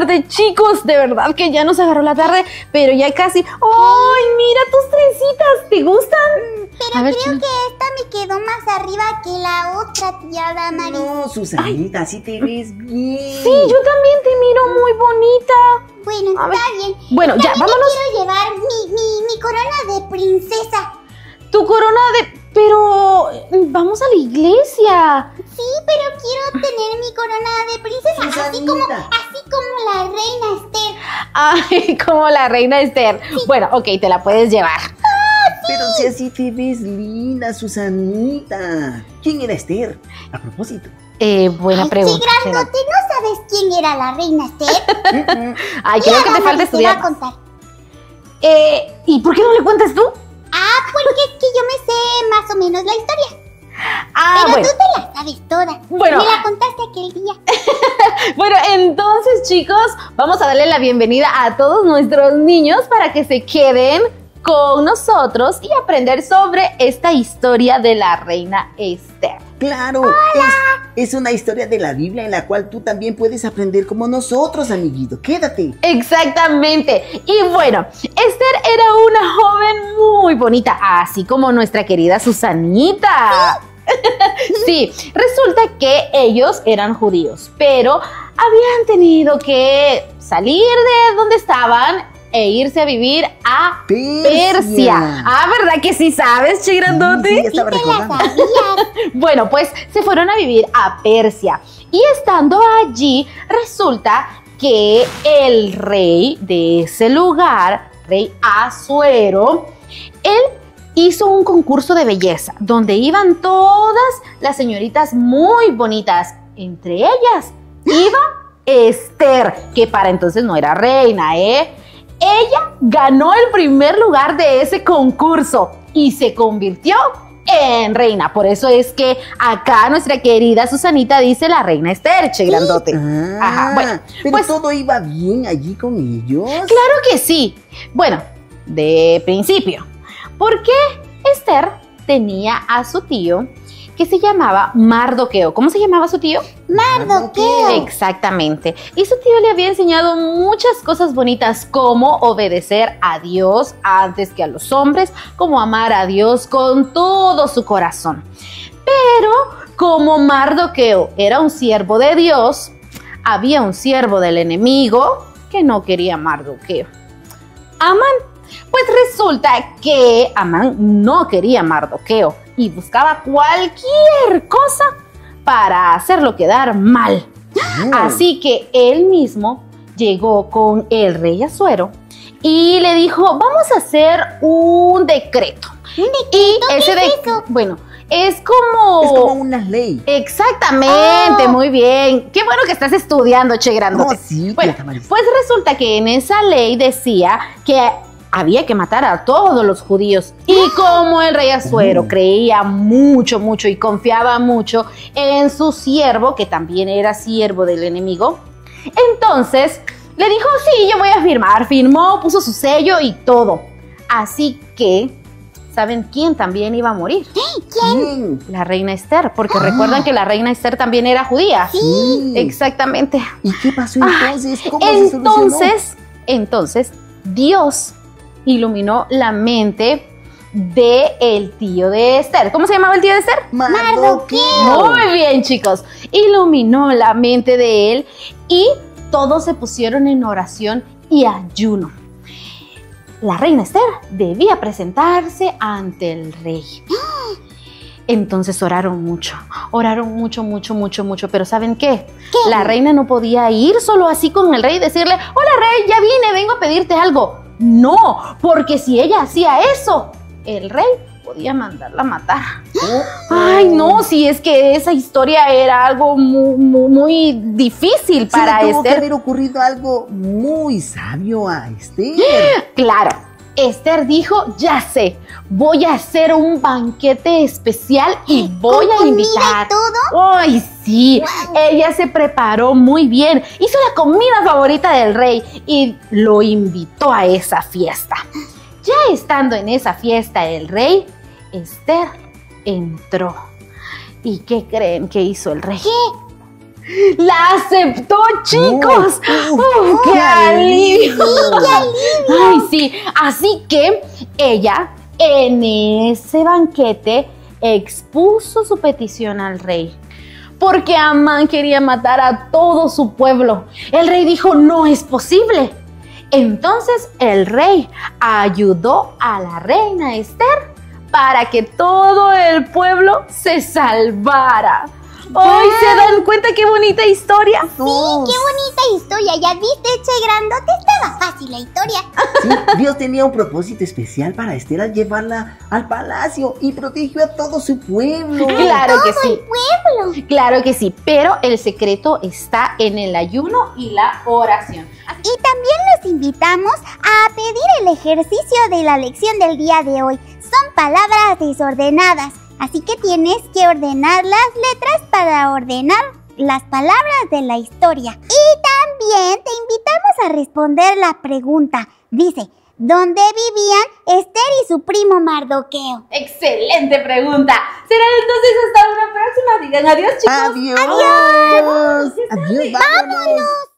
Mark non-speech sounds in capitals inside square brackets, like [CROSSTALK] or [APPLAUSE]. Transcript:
tarde, chicos. De verdad que ya nos agarró la tarde, pero ya casi. ¡Ay, mira tus trencitas! ¿Te gustan? Pero A ver, creo Chino. que esta me quedó más arriba que la otra, tía Damaris. No, Susanita, así te ves bien. Sí, yo también te miro muy bonita. Bueno, A ver. está bien. Bueno, ya, vámonos. quiero llevar mi, mi, mi corona de princesa. Tu corona de. Pero. Vamos a la iglesia. Sí, pero quiero tener mi corona de princesa, así como, Susanita. así como la reina Esther. Ay, [LAUGHS] como la reina Esther. Bueno, ok, te la puedes llevar. Pero si así te ves linda, Susanita. ¿Quién era Esther? A propósito. Eh, buena Ay, pregunta. Sí, grandote, ¿no sabes quién era la reina Esther? [LAUGHS] Ay, creo que te falta Damaris te va a estudiar. contar. Eh, ¿y por qué no le cuentas tú? Ah, porque es que yo me sé más o menos la historia. Ah, pero bueno. tú te la sabes toda. Bueno. Me la contaste aquel día. Entonces chicos, vamos a darle la bienvenida a todos nuestros niños para que se queden con nosotros y aprender sobre esta historia de la reina Esther. Claro, es, es una historia de la Biblia en la cual tú también puedes aprender como nosotros, amiguito. Quédate. Exactamente. Y bueno, Esther era una joven muy bonita, así como nuestra querida Susanita. [LAUGHS] Sí, resulta que ellos eran judíos, pero habían tenido que salir de donde estaban e irse a vivir a Persia. Persia. Ah, ¿verdad que sí sabes, che Sí, grandote? sí, recordando. sabías. [LAUGHS] Bueno, pues se fueron a vivir a Persia y estando allí resulta que el rey de ese lugar, rey Asuero, él hizo un concurso de belleza donde iban todas las señoritas muy bonitas, entre ellas iba Esther, que para entonces no era reina, ¿eh? Ella ganó el primer lugar de ese concurso y se convirtió en reina. Por eso es que acá nuestra querida Susanita dice la reina Esther, che grandote. Ah, Ajá, bueno, pero pues- todo iba bien allí con ellos. Claro que sí. Bueno, de principio. Porque Esther tenía a su tío que se llamaba Mardoqueo. ¿Cómo se llamaba su tío? Mardoqueo. Exactamente. Y su tío le había enseñado muchas cosas bonitas, como obedecer a Dios antes que a los hombres, como amar a Dios con todo su corazón. Pero como Mardoqueo era un siervo de Dios, había un siervo del enemigo que no quería Mardoqueo. Amán. Pues resulta que Amán no quería Mardoqueo y buscaba cualquier cosa para hacerlo quedar mal. Mm. Así que él mismo llegó con el rey Azuero y le dijo, vamos a hacer un decreto. ¿Un Y ¿Qué ese es de, eso? bueno, es como... Es como una ley. Exactamente, Oh. muy bien. Qué bueno que estás estudiando, che grandote. No, sí, Bueno, pues resulta que en esa ley decía que había que matar a todos los judíos. Y como el rey Azuero Mm. creía mucho, mucho y confiaba mucho en su siervo, que también era siervo del enemigo, entonces le dijo, sí, yo voy a firmar. Firmó, puso su sello y todo. Así que, ¿saben quién también iba a morir? ¿Quién? La reina Esther, porque recuerdan que la reina Esther también era judía. Sí. Exactamente. ¿Y qué pasó entonces? ¿Cómo se? Entonces, entonces, Dios iluminó la mente de el tío de Esther. ¿Cómo se llamaba el tío de Esther? Mardoqueo. Muy bien, chicos. Iluminó la mente de él y todos se pusieron en oración y ayuno. La reina Esther debía presentarse ante el rey. [GASPS] Entonces oraron mucho, oraron mucho, mucho, mucho, mucho. Pero ¿saben qué? La reina no podía ir solo así con el rey y decirle, hola rey, ya vine, vengo a pedirte algo. No, porque si ella hacía eso, el rey podía mandarla a matar. Oh, Ay, no, si es que esa historia era algo mu- mu- muy, difícil Se le para tuvo que haber ocurrido algo muy sabio a Esther. [GASPS] Claro, Esther dijo, ya sé, voy a hacer un banquete especial y voy ¿Con a invitar. y todo? Ay, sí, ella se preparó muy bien, hizo la comida favorita del rey y lo invitó a esa fiesta. Ya estando en esa fiesta el rey, Esther entró. ¿Y qué creen que hizo el rey? La aceptó, chicos. Oh, ¡Oh, qué qué alivio! [LAUGHS] Ay, sí. Así que ella en ese banquete expuso su petición al rey. Porque Amán quería matar a todo su pueblo. El rey dijo, no es posible. Entonces el rey ayudó a la reina Esther para que todo el pueblo se salvara. ¡Ay, se dan cuenta qué bonita historia! Sí, qué bonita historia. Ya viste, Che Grandote, estaba fácil la historia. Sí, Dios tenía un propósito especial para Esther al llevarla al palacio y protegió a todo su pueblo. Claro que Todo sí. el pueblo. Claro que sí, pero el secreto está en el ayuno y la oración. Y también los invitamos a pedir el ejercicio de la lección del día de hoy. Son palabras desordenadas, así que tienes que ordenar las letras para ordenar las palabras de la historia. Y también te invitamos a responder la pregunta. Dice, ¿dónde vivían Esther y su primo Mardoqueo? Excelente pregunta. Será entonces hasta una próxima. Digan adiós, chicos. Adiós. Adiós. Adiós. Vámonos.